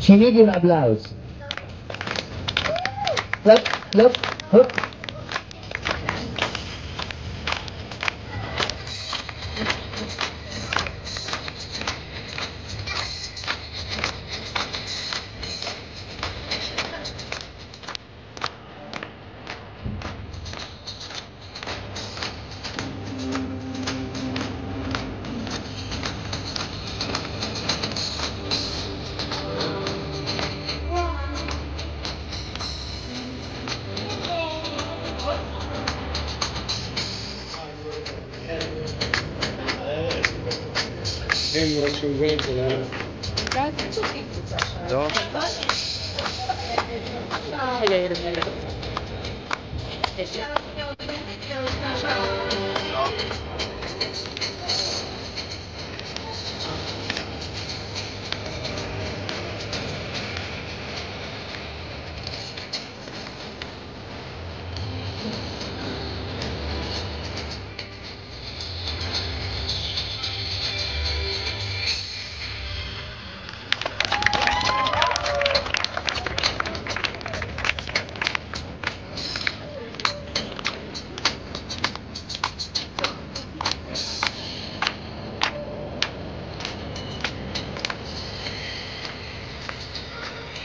Shinigin applause. Look! Look! Look! She needs an applause. Clap, clap, hup. Sembra ci un vento, eh. Do.